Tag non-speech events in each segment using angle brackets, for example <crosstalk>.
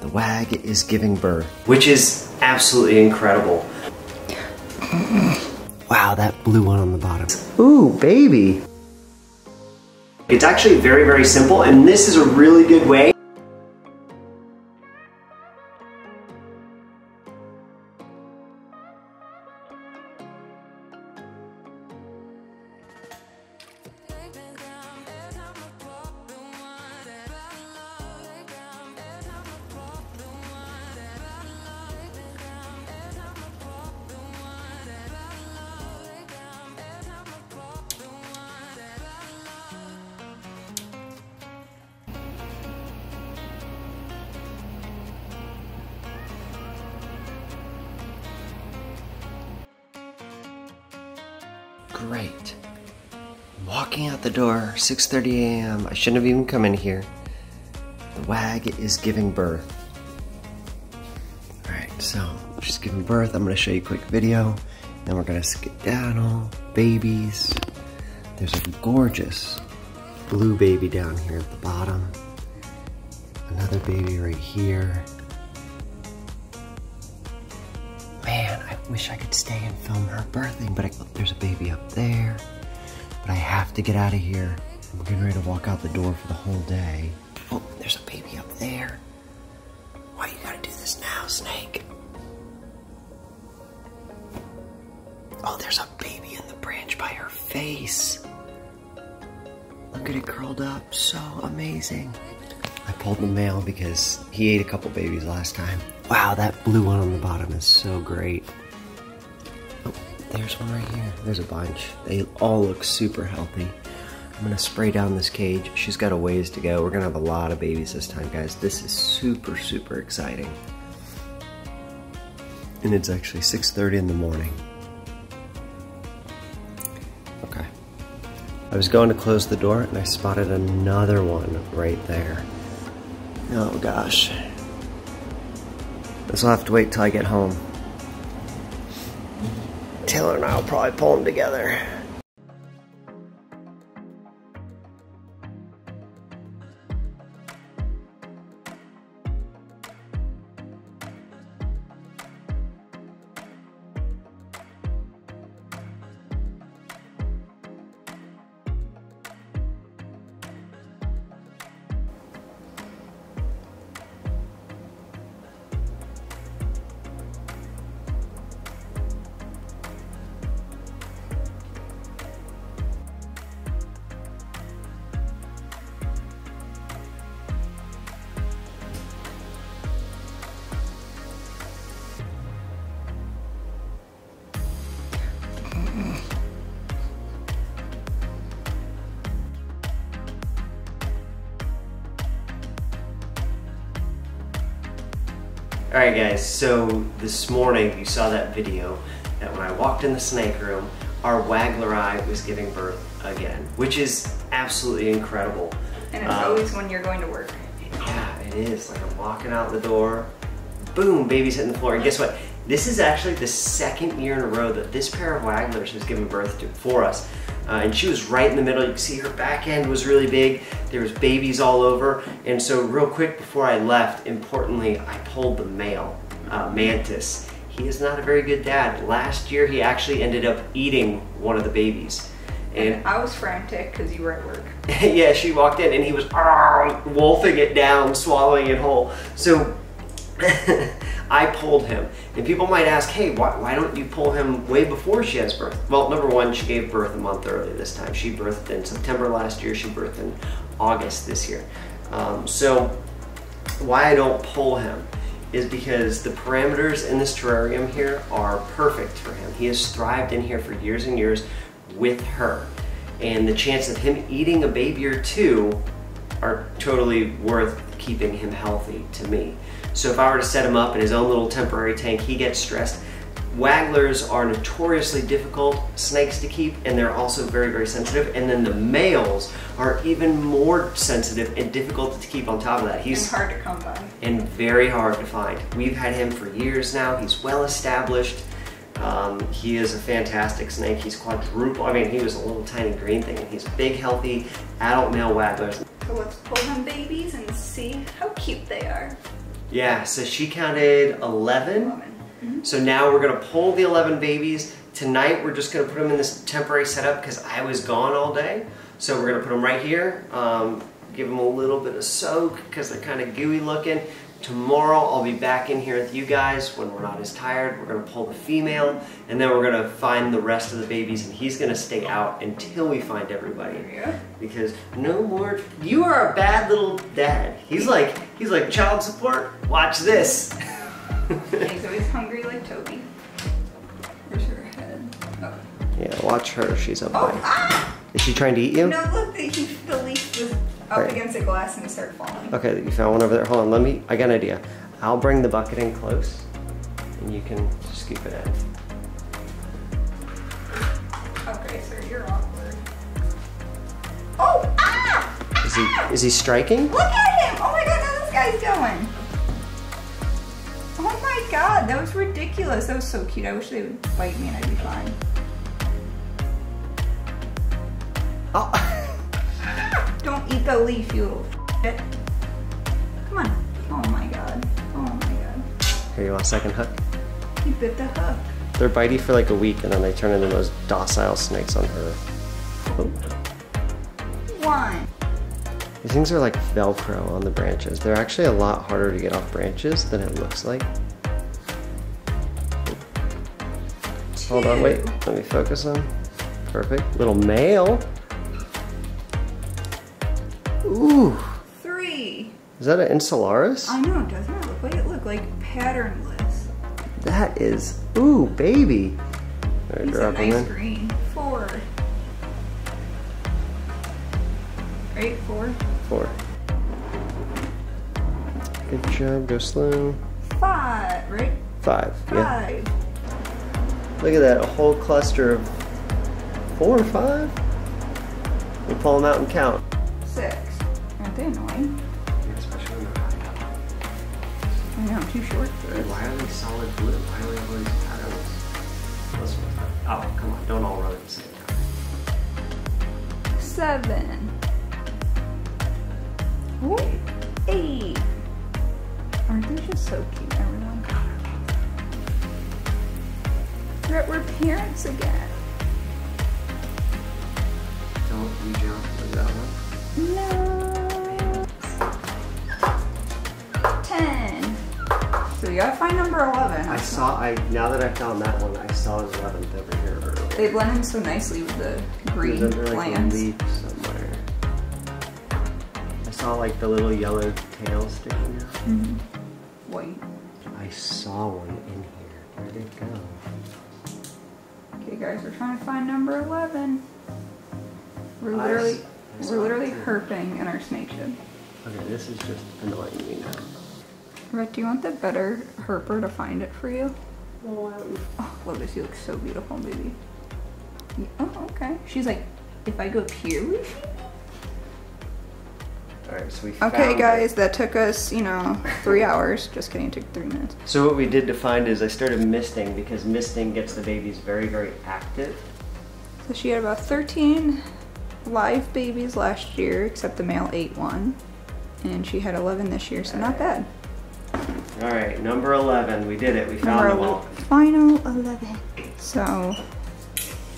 The wag is giving birth, which is absolutely incredible. Wow, that blue one on the bottom. Ooh, baby. It's actually very, very simple, and this is a really good way Walking out the door, 6.30 a.m. I shouldn't have even come in here. The wag is giving birth. Alright, so she's giving birth. I'm gonna show you a quick video. Then we're gonna skedaddle, babies. There's a gorgeous blue baby down here at the bottom. Another baby right here. Man, I wish I could stay and film her birthing, but I, there's a baby up there. But I have to get out of here. I'm getting ready to walk out the door for the whole day. Oh, there's a baby up there. Why you gotta do this now, Snake? Oh, there's a baby in the branch by her face. Look at it curled up, so amazing. I pulled the male because he ate a couple babies last time. Wow, that blue one on the bottom is so great. There's one right here. There's a bunch. They all look super healthy. I'm gonna spray down this cage. She's got a ways to go. We're gonna have a lot of babies this time, guys. This is super, super exciting. And it's actually 6.30 in the morning. Okay. I was going to close the door and I spotted another one right there. Oh gosh. This will have to wait till I get home. Taylor and I will probably pull them together. Alright guys, so this morning you saw that video that when I walked in the snake room, our Wagleri was giving birth again, which is absolutely incredible. And it's um, always when you're going to work. Yeah, it is. Like I'm walking out the door, boom, baby's hitting the floor. And guess what? This is actually the second year in a row that this pair of Waglers has given birth to for us. Uh, and she was right in the middle. You can see her back end was really big. There was babies all over. And so real quick before I left, importantly, I pulled the male, uh, Mantis. He is not a very good dad. Last year, he actually ended up eating one of the babies. And I was frantic because you were at work. <laughs> yeah, she walked in and he was wolfing it down, swallowing it whole. So <laughs> I pulled him. And people might ask, hey, why, why, don't you pull him way before she has birth? Well, number one, she gave birth a month early this time. She birthed in September last year. She birthed in August this year. Um, so why I don't pull him is because the parameters in this terrarium here are perfect for him. He has thrived in here for years and years with her. And the chance of him eating a baby or two are totally worth keeping him healthy to me. So if I were to set him up in his own little temporary tank, he gets stressed. Waglers are notoriously difficult snakes to keep and they're also very, very sensitive. And then the males are even more sensitive and difficult to keep on top of that. He's and hard to come by. And very hard to find. We've had him for years now. He's well established. Um, he is a fantastic snake. He's quadruple. I mean, he was a little tiny green thing. And he's a big, healthy adult male wagler. So let's pull them babies and see how cute they are. Yeah, so she counted 11. 11. So now we're gonna pull the 11 babies. Tonight we're just gonna put them in this temporary setup because I was gone all day. So we're gonna put them right here, um, give them a little bit of soak because they're kind of gooey looking. Tomorrow I'll be back in here with you guys when we're not as tired. We're gonna pull the female and then we're gonna find the rest of the babies and he's gonna stay out until we find everybody. Because no more, you are a bad little dad. He's like, he's like child support, watch this. <laughs> He's always hungry like Toby. Where's her head? Oh. Yeah, watch her. She's up Oh, ah! Is she trying to eat you? No, look, the, he, the leaf was up Right. against the glass and it started falling. Okay, you found one over there. Hold on, let me. I got an idea. I'll bring the bucket in close, and you can scoop it in. Okay, sir, you're awkward. Oh, ah! Is he is he striking? Look at him! Guy's going. Oh my god, that was ridiculous. That was so cute. I wish they would bite me and I'd be fine. Oh, <laughs> Don't eat the leaf, you little shit. Come on. Oh my god. Oh my god. here you want a second hook? He bit the hook. They're bitey for like a week, and then they turn into the most docile snakes on earth. Oh. These things are like Velcro on the branches. They're actually a lot harder to get off branches than it looks like. Hold on, wait. Let me focus on. Perfect. Little male. Ooh. Three. Is that an Insularis? I know, doesn't it look like it look like patternless? That is, ooh, baby. Alright, He's a nice green. Four. Right, four. Four. Good job, go slow. Five, right? Five, yeah. Five. Look at that, a whole cluster of four or five? We pull them out and count. Six. Aren't they annoying? Especially when they're high. I know, I'm too short for this. Why are they solid blue? Why do we have all these patterns? Oh, come on, don't all run at the same time. Seven. Ooh, eight. Aren't they just so cute, everyone? We're, we're parents again. Don't you jump with that one. No. Ten. So you gotta find number eleven. I saw, I now that I found that one, I saw an 11th over here earlier. They blend in so nicely with the green plants. like saw like the little yellow tail sticking out. Mhm. White. I saw one in here. Where'd it go? Okay, guys, we're trying to find number eleven. We're literally, s- I saw we're literally herping in our snake shed. Okay, this is just annoying me now. Rhett, do you want the better herper to find it for you? No, Oh, Lotus, you look so beautiful, baby. Oh, okay. She's like, if I go up here, will she? Alright, so we Okay, guys, it. that took us, you know, three hours. Just kidding, it took three minutes. So what we did to find is I started misting because misting gets the babies very, very active. So she had about 13 live babies last year, except the male ate one. And she had 11 this year, so not bad. Alright, number 11. We did it. We found Number them all. Final 11. So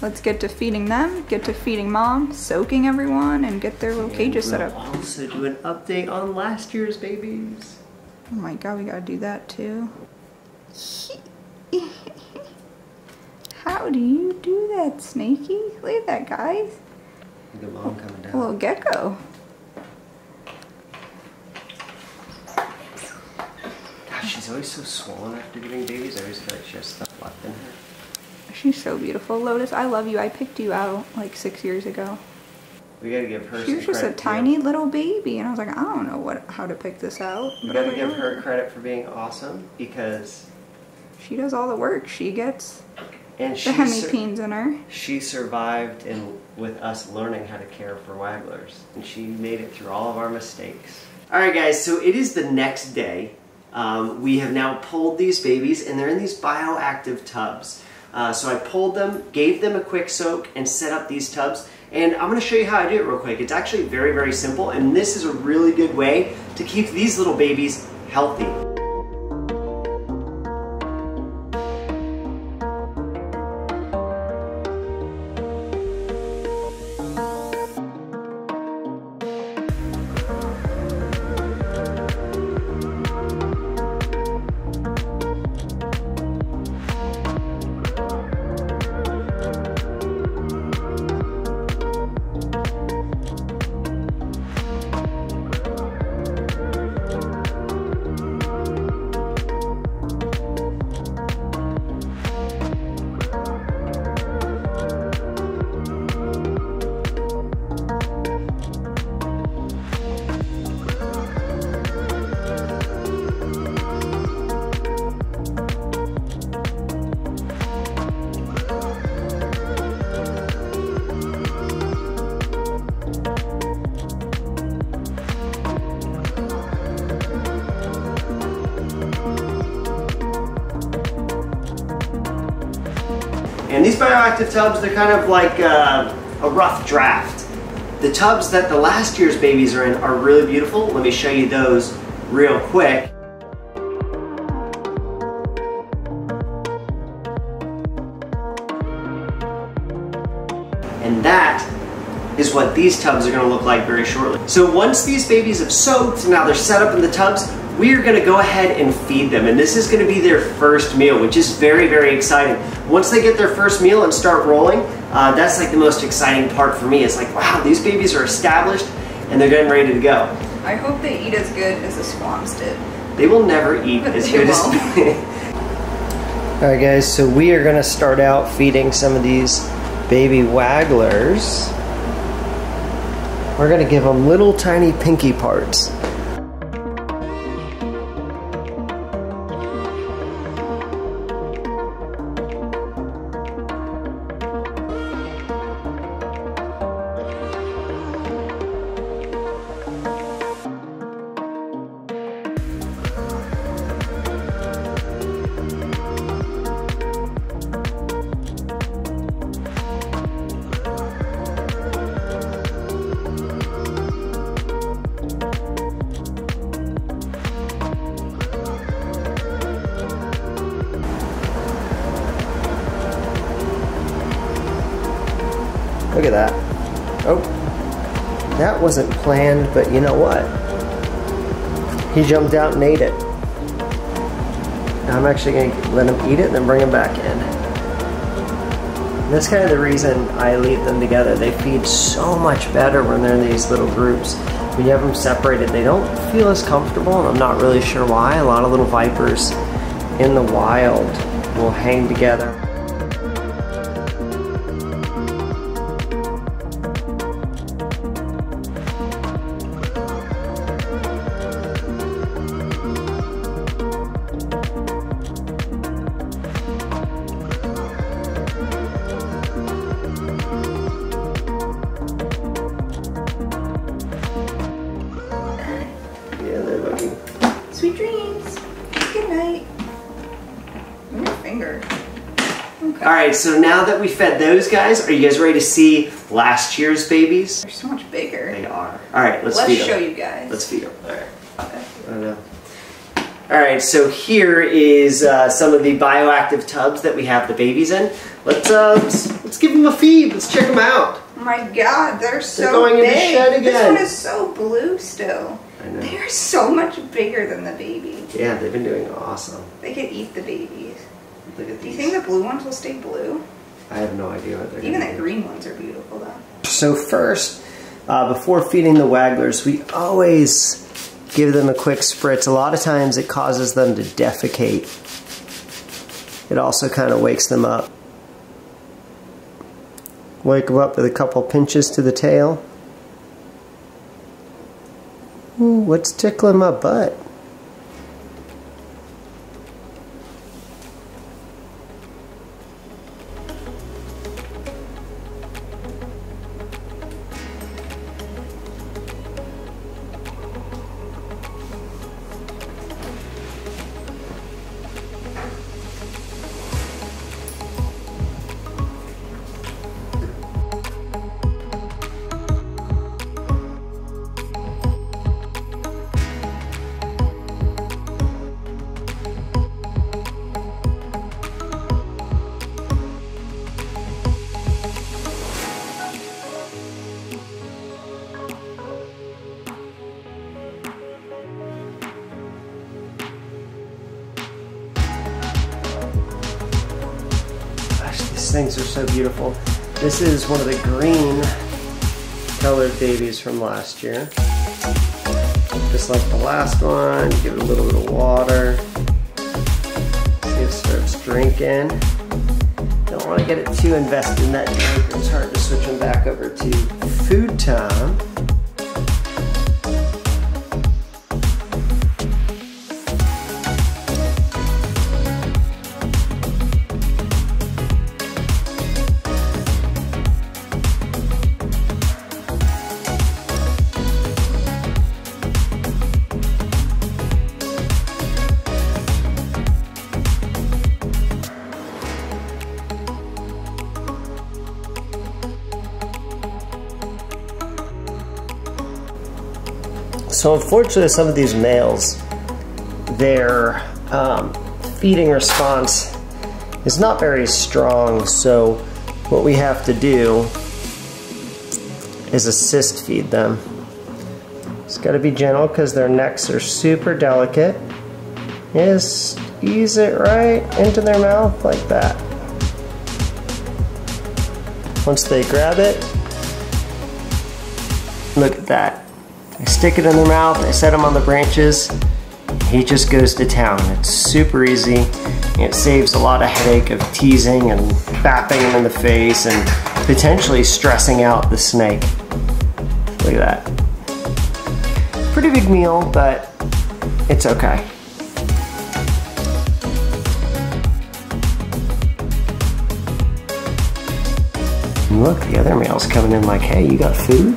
let's get to feeding them, get to feeding mom, soaking everyone, and get their little cages set up. we'll also do an update on last year's babies. Oh my god, we gotta do that too. <laughs> How do you do that, Snaky? Look at that, guys. Look at mom coming down. A little gecko. Gosh, she's always so swollen after giving babies. I always feel like she has stuff left in her. She's so beautiful. Lotus, I love you. I picked you out like six years ago. We gotta give her She was just a tiny little baby, and I was like, I don't know what how to pick this out. We gotta give her credit for being awesome because She does all the work. She gets and the hemipenes in her. she survived in with us learning how to care for waglers and she made it through all of our mistakes. All right, guys. So it is the next day. Um, we have now pulled these babies and they're in these bioactive tubs. Uh, so I pulled them, gave them a quick soak, and set up these tubs. And I'm going to show you how I do it real quick. It's actually very, very simple, and this is a really good way to keep these little babies healthy. Tubs, they're kind of like uh, a rough draft. The tubs that the last year's babies are in are really beautiful. Let me show you those real quick. And that is what these tubs are gonna look like very shortly. So once these babies have soaked, now they're set up in the tubs, we are gonna go ahead and feed them. And this is gonna be their first meal, which is very, very exciting. Once they get their first meal and start rolling, uh, that's like the most exciting part for me. It's like, wow, these babies are established and they're getting ready to go. I hope they eat as good as the swamps did. They will never eat <laughs> as They good as won't. <laughs> me. All right, guys. So we are gonna start out feeding some of these baby waglers. We're gonna give them little tiny pinky parts. Wasn't planned, but you know what? He jumped out and ate it. I'm actually going to let him eat it and then bring him back in. That's kind of the reason I leave them together. They feed so much better when they're in these little groups. When you have them separated, they don't feel as comfortable, and I'm not really sure why. A lot of little vipers in the wild will hang together. That we fed those guys, are you guys ready to see last year's babies? They're so much bigger. They are. All right, let's, Let's feed show them. you guys. Let's feed them. All right. Okay. I know. All right, so here is uh, some of the bioactive tubs that we have the babies in. Let's uh, let's, let's give them a feed. Let's check them out. Oh my god, they're so going in the big. shed This again. one is so blue still. I know. They're so much bigger than the baby. Yeah, they've been doing awesome. They could eat the babies. Look at Do you think the blue ones will stay blue? I have no idea what they're Even the do. green ones are beautiful though. So first, uh, before feeding the waglers, we always give them a quick spritz. A lot of times it causes them to defecate. It also kind of wakes them up. Wake them up with a couple pinches to the tail. Ooh, what's tickling my butt? Are so beautiful. This is one of the green colored babies from last year. Just like the last one, give it a little bit of water. See if it starts drinking. Don't want to get it too invested in that drink. It's hard to switch them back over to food time. So unfortunately, some of these males, their um, feeding response is not very strong. So what we have to do is assist feed them. It's got to be gentle because their necks are super delicate. Just ease it right into their mouth like that. Once they grab it, look at that. I stick it in their mouth, I set him on the branches, he just goes to town. It's super easy. It saves a lot of headache of teasing and bapping him in the face and potentially stressing out the snake. Look at that. Pretty big meal, but it's okay. look, the other male's coming in like, hey, you got food?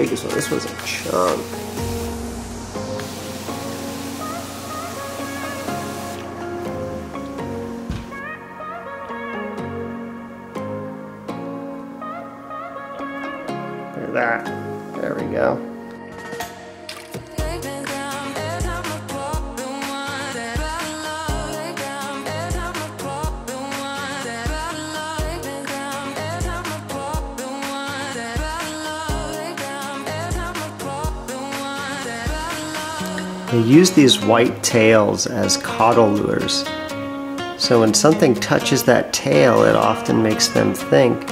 The biggest one. This one's a chunk. Use these white tails as caudal lures. So when something touches that tail, it often makes them think,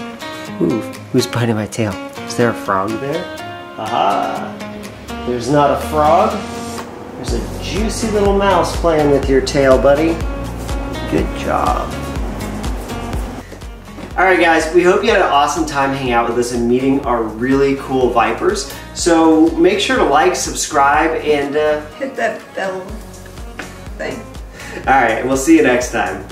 ooh, who's biting my tail? Is there a frog there? Aha! There's not a frog. There's a juicy little mouse playing with your tail, buddy. Good job. Alright guys, we hope you had an awesome time hanging out with us and meeting our really cool Vipers. So make sure to like, subscribe, and uh, <laughs> Hit that bell thing. alright, we'll see you next time.